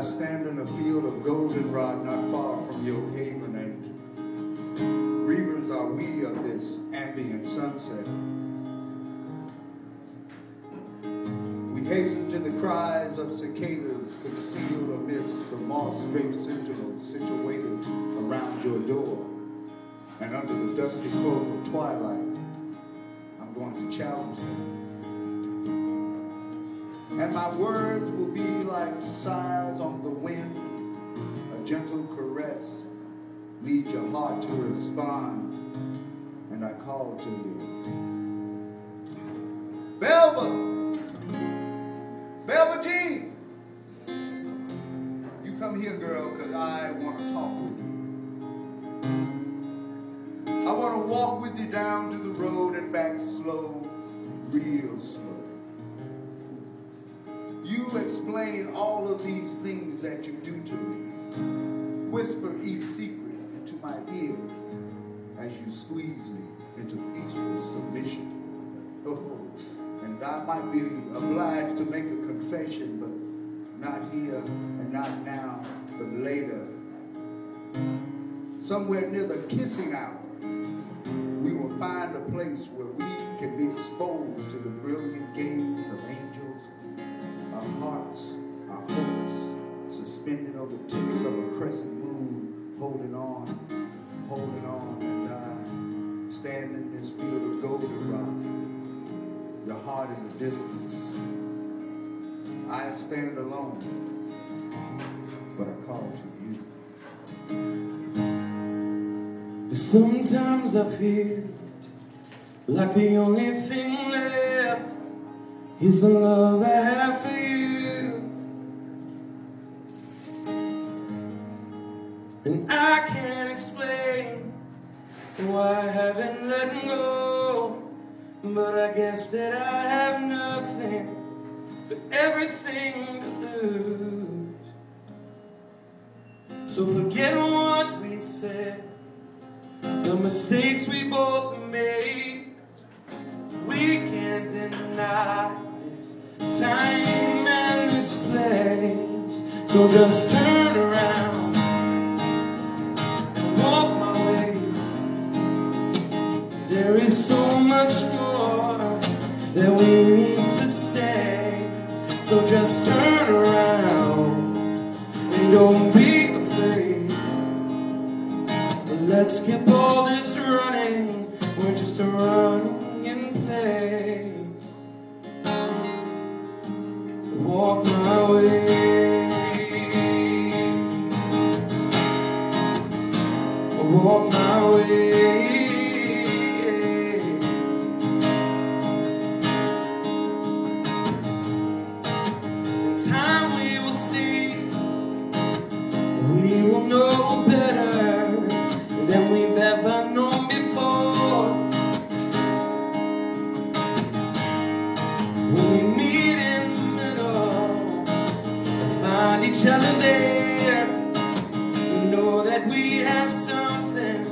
I stand in a field of goldenrod not far from your haven, and grievers are we of this ambient sunset. We hasten to the cries of cicadas concealed amidst the moss-draped sentinels situated around your door. And under the dusty cloak of twilight, I'm going to challenge them. And my words will be like sighs on the wind, a gentle caress lead your heart to respond, and I call to you. Belva! Belva Jean! You come here, girl, because I want to talk with you. I want to walk with you down to the road and back slow, real slow. Explain all of these things that you do to me. Whisper each secret into my ear as you squeeze me into peaceful submission. Oh, and I might be obliged to make a confession, but not here and not now, but later. Somewhere near the kissing hour, holding on, holding on, and I stand in this field of goldenrod, your heart in the distance. I stand alone, but I call to you. Sometimes I feel like the only thing left is the love I have for you. And I can't explain why I haven't let go. But I guess that I have nothing but everything to lose. So forget what we said, the mistakes we both made. We can't deny this time and this place. So just turn around that we need to say. So just turn around and don't be afraid. Let's keep all this running. We're just running in place. Walk my way. Walk my way. We will know better than we've ever known before. When we meet in the middle and find each other there, we know that we have something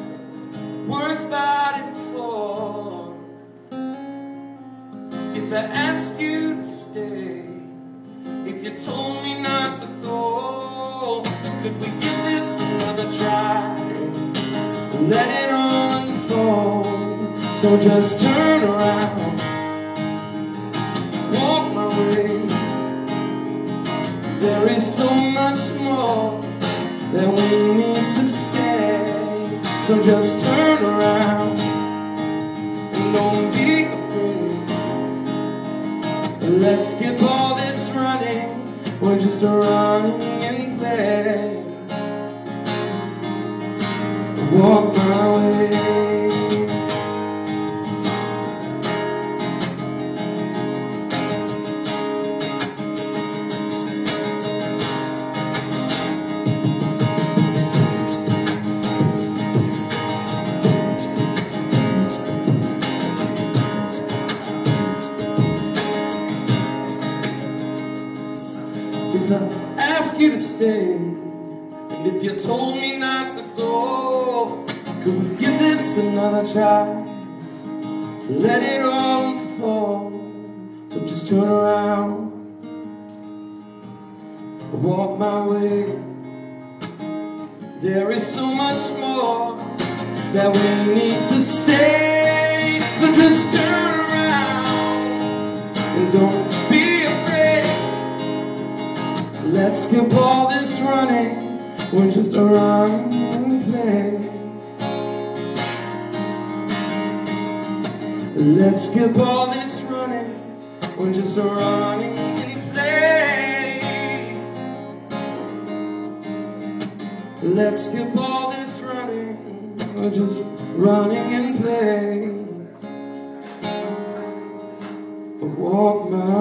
worth fighting for. If I ask you to stay, if you told me not to go, could we try? Let it unfold. So just turn around, walk my way. There is so much more that we need to say. So just turn around and don't be afraid. Let's skip all this running. We're just running in place walk my way. If I ask you to stay if you told me not to go, could we give this another try? Let it all unfold. So just turn around, walk my way. There is so much more that we need to say. So just turn around and don't be afraid. Let's skip all this running. We're just a and play. Let's skip all this running. We're just a running in place. Let's skip all this running. We're just running in place. Walk my.